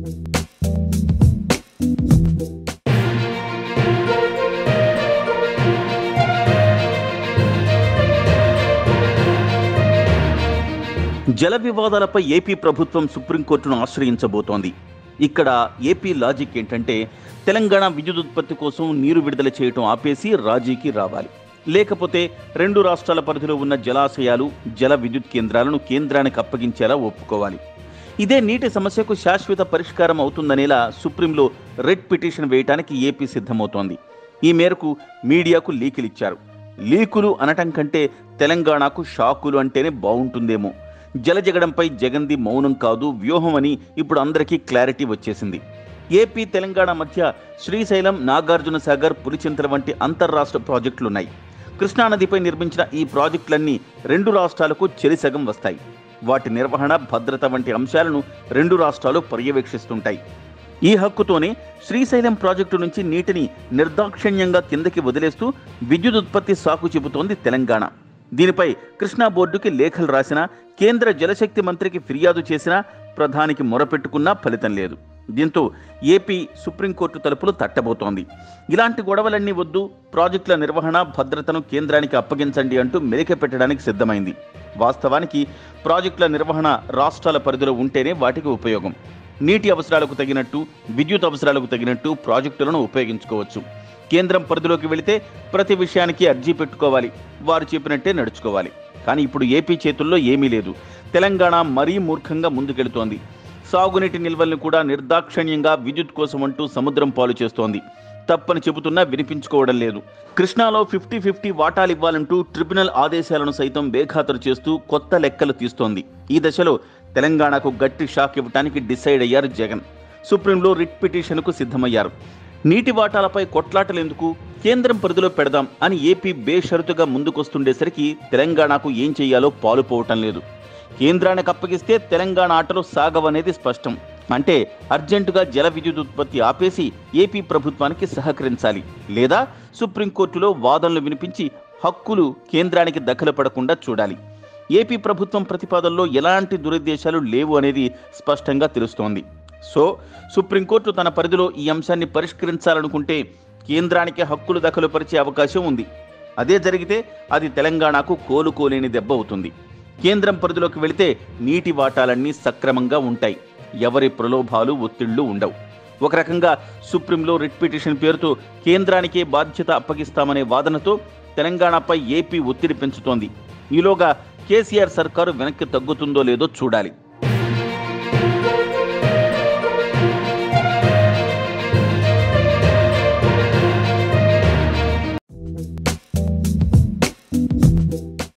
జల వివాదాలపై ఏపీ ప్రభుత్వం సుప్రీంకోర్టును ఆశ్రయించబోతోంది. ఇక్కడ ఏపీ లాజిక్ ఏంటంటే తెలంగాణ విద్యుత్ ఉత్పత్తి కోసం నీరు విడుదల చేయటం ఆపేసి రాజీకి రావాలి. లేకపోతే రెండు రాష్ట్రాల పరిధిలో ఉన్న జలాశయాలు జల విద్యుత్ కేంద్రాలను కేంద్రానికి అప్పగించేలా ఒప్పుకోవాలి. ఇదే నీటి సమస్యకు శాశ్వత పరిష్కారం అవుతుందనేలా సుప్రీంలో రెడ్ పిటిషన్ వేయటానికి ఏపీ సిద్ధమవుతోంది. ఈ మేరకు మీడియాకు లీకులిచ్చారు లీకులు అనటం కంటే తెలంగాణకు షాకులు అంటేనే బాగుంటుందేమో. జలజగడంపై జగన్ది మౌనం కాదు వ్యూహం అని ఇప్పుడు అందరికీ క్లారిటీ వచ్చేసింది. ఏపీ తెలంగాణ మధ్య శ్రీశైలం నాగార్జున సాగర్ పులిచింతల వంటి అంతర్రాష్ట్ర ప్రాజెక్టులున్నాయి. కృష్ణానదిపై నిర్మించిన ఈ ప్రాజెక్టులన్నీ రెండు రాష్ట్రాలకు చెరిసగం వస్తాయి. వాటి నిర్వహణ భద్రత వంటి అంశాలను రెండు రాష్ట్రాలు పర్యవేక్షిస్తుంటాయి. ఈ హక్కుతోనే శ్రీశైలం ప్రాజెక్టు నుంచి నీటిని నిర్దాక్షిణ్యంగా కిందకి వదిలేస్తూ విద్యుత్ ఉత్పత్తి సాకు చెబుతోంది తెలంగాణ. దీనిపై కృష్ణా బోర్డుకి లేఖలు రాసినా కేంద్ర జలశక్తి మంత్రికి ఫిర్యాదు చేసినా ప్రధానికి మొరపెట్టుకున్నా ఫలితం లేదు. దీంతో ఏపీ సుప్రీంకోర్టు తలుపులు తట్టబోతోంది. ఇలాంటి గొడవలన్నీ వద్దు ప్రాజెక్టుల నిర్వహణ భద్రతను కేంద్రానికి అప్పగించండి అంటూ మెలిక పెట్టడానికి సిద్ధమైంది. వాస్తవానికి ప్రాజెక్టుల నిర్వహణ రాష్ట్రాల పరిధిలో ఉంటేనే వాటికి ఉపయోగం. నీటి అవసరాలకు తగినట్టు విద్యుత్ అవసరాలకు తగినట్టు ప్రాజెక్టులను ఉపయోగించుకోవచ్చు. కేంద్రం పరిధిలోకి వెళితే ప్రతి విషయానికి అర్జీ పెట్టుకోవాలి వారు చెప్పినట్టే నడుచుకోవాలి. కానీ ఇప్పుడు ఏపీ చేతుల్లో ఏమీ లేదు. తెలంగాణ మరీ మూర్ఖంగా ముందుకెళుతోంది. సాగునీటి నిల్వల్ని కూడా నిర్దాక్షణ్యంగా విద్యుత్ కోసం అంటూ సముద్రం పాలు చేస్తోంది. తప్పని చెబుతున్నా వినిపించుకోవడం లేదు. కృష్ణాలో ఫిఫ్టీ ఫిఫ్టీ వాటాలు ఇవ్వాలంటూ ట్రిబ్యునల్ ఆదేశాలను సైతం బేఖాతరు చేస్తూ కొత్త లెక్కలు తీస్తోంది. ఈ దశలో తెలంగాణకు గట్టి షాక్ ఇవ్వడానికి డిసైడ్ అయ్యారు జగన్. సుప్రీంలో రిట్ పిటిషన్కు సిద్ధమయ్యారు. నీటి వాటాలపై కొట్లాటలెందుకు కేంద్రం పరిధిలో పెడదాం అని ఏపీ బేషరతుగా ముందుకొస్తుండేసరికి తెలంగాణకు ఏం చేయాలో పాలుపోవటం లేదు. కేంద్రానికి అప్పగిస్తే తెలంగాణ ఆటలు సాగవనేది స్పష్టం. అంటే అర్జెంటుగా జల విద్యుత్ ఉత్పత్తి ఆపేసి ఏపీ ప్రభుత్వానికి సహకరించాలి. లేదా సుప్రీంకోర్టులో వాదనలు వినిపించి హక్కులు కేంద్రానికి దఖలు పడకుండా చూడాలి. ఏపీ ప్రభుత్వం ప్రతిపాదనలో ఎలాంటి దురుద్దేశాలు లేవు అనేది స్పష్టంగా తెలుస్తోంది. సో సుప్రీంకోర్టు తన పరిధిలో ఈ అంశాన్ని పరిష్కరించాలనుకుంటే కేంద్రానికి హక్కులు దఖలుపరిచే అవకాశం ఉంది. అదే జరిగితే అది తెలంగాణకు కోలుకోలేని దెబ్బ అవుతుంది. కేంద్రం పరిధిలోకి వెళితే నీటి వాటాలన్నీ సక్రమంగా ఉంటాయి. ఎవరి ప్రలోభాలు ఒత్తిళ్ళు ఉండవు. ఒక రకంగా సుప్రీంలో రిట్ పిటిషన్ పేరుతో కేంద్రానికే బాధ్యత అప్పగిస్తామనే వాదనతో తెలంగాణపై ఏపీ ఒత్తిడి పెంచుతోంది. ఈలోగా కేసీఆర్ సర్కారు వెనక్కి తగ్గుతుందో లేదో చూడాలి.